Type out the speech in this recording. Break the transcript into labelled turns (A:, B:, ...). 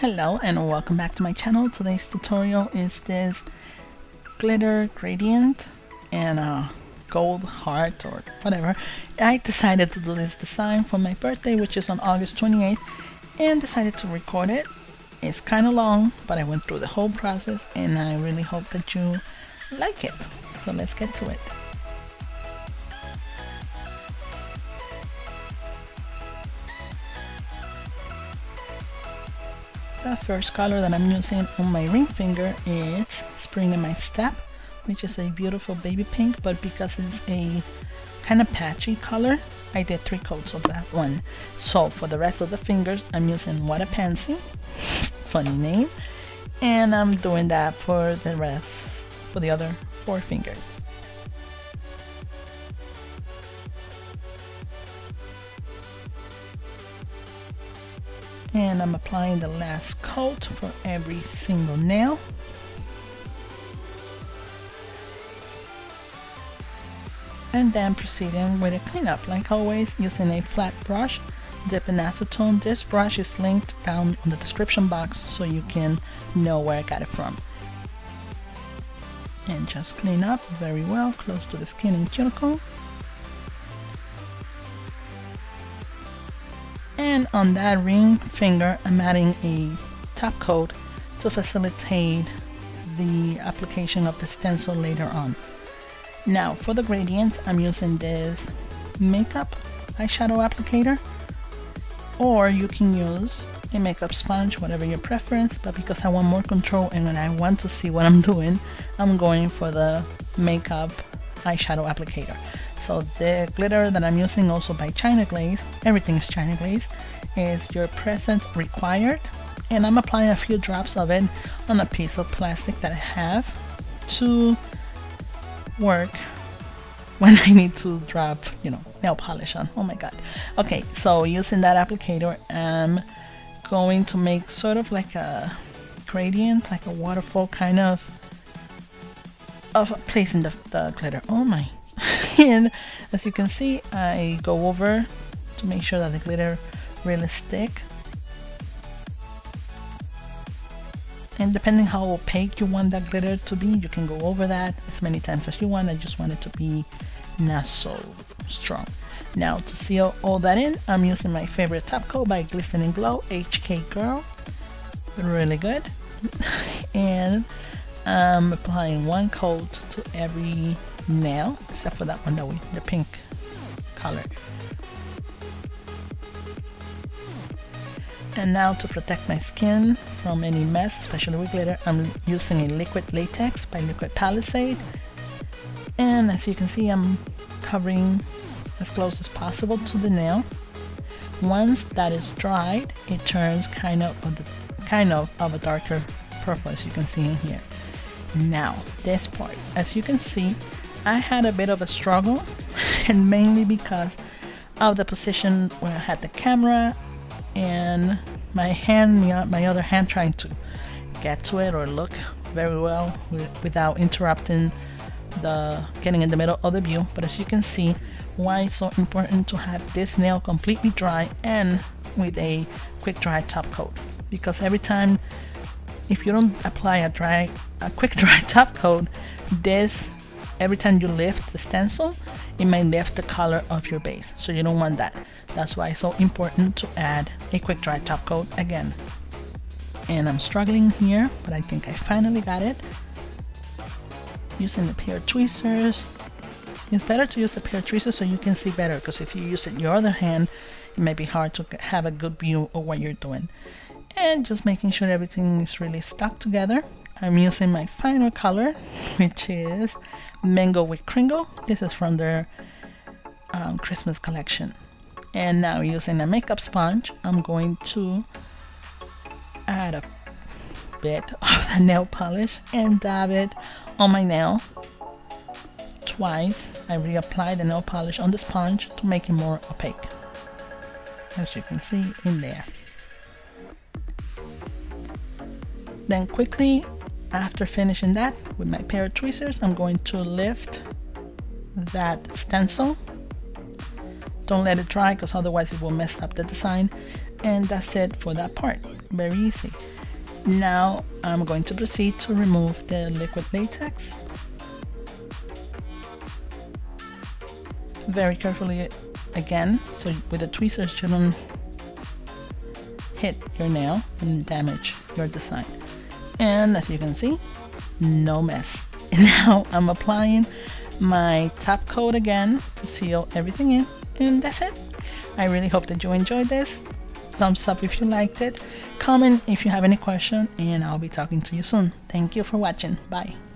A: Hello and welcome back to my channel. Today's tutorial is this glitter gradient and a gold heart or whatever. I decided to do this design for my birthday which is on August 28th and decided to record it. It's kind of long but I went through the whole process and I really hope that you like it. So let's get to it. The first color that I'm using on my ring finger is Spring in My Step, which is a beautiful baby pink, but because it's a kind of patchy color, I did three coats of that one. So for the rest of the fingers, I'm using What a Pansy, funny name, and I'm doing that for the rest, for the other four fingers. And I'm applying the last coat for every single nail. And then proceeding with a cleanup. Like always using a flat brush dip in acetone. This brush is linked down on the description box so you can know where I got it from. And just clean up very well close to the skin and cuticle and on that ring finger I'm adding a top coat to facilitate the application of the stencil later on. Now for the gradient I'm using this makeup eyeshadow applicator or you can use a makeup sponge whatever your preference but because I want more control and when I want to see what I'm doing I'm going for the makeup eyeshadow applicator. So the glitter that I'm using also by China Glaze, everything is China Glaze, is your present required. And I'm applying a few drops of it on a piece of plastic that I have to work when I need to drop, you know, nail polish on. Oh my god. Okay, so using that applicator, I'm going to make sort of like a gradient, like a waterfall kind of of placing the, the glitter. Oh my and as you can see I go over to make sure that the glitter really stick. And depending how opaque you want that glitter to be you can go over that as many times as you want. I just want it to be not so strong. Now to seal all that in I'm using my favorite top coat by Glisten & Glow HK Girl. Really good. And I'm applying one coat to every nail except for that one that we the pink color. And now to protect my skin from any mess especially with glitter I'm using a liquid latex by Liquid Palisade. And as you can see I'm covering as close as possible to the nail. Once that is dried it turns kind of of the kind of of a darker purple as you can see in here. Now this part as you can see I had a bit of a struggle and mainly because of the position where I had the camera and my hand, my other hand trying to get to it or look very well without interrupting the getting in the middle of the view. But as you can see why it's so important to have this nail completely dry and with a quick dry top coat. Because every time if you don't apply a dry a quick dry top coat this every time you lift the stencil it might lift the color of your base. So you don't want that. That's why it's so important to add a quick dry top coat again. And I'm struggling here but I think I finally got it. Using a pair of tweezers. It's better to use a pair of tweezers so you can see better because if you use it in your other hand it may be hard to have a good view of what you're doing. And just making sure everything is really stuck together I'm using my final color which is Mingle with Kringle. This is from their um, Christmas collection. And now using a makeup sponge, I'm going to add a bit of the nail polish and dab it on my nail twice. I reapply the nail polish on the sponge to make it more opaque. As you can see in there. Then quickly after finishing that with my pair of tweezers, I'm going to lift that stencil. Don't let it dry because otherwise it will mess up the design. and that's it for that part very easy now I'm going to proceed to remove the liquid latex very carefully again so with the tweezers you don't hit your nail and damage your design and as you can see no mess. Now I'm applying my top coat again to seal everything in and that's it. I really hope that you enjoyed this. Thumbs up if you liked it. Comment if you have any question and I'll be talking to you soon. Thank you for watching. Bye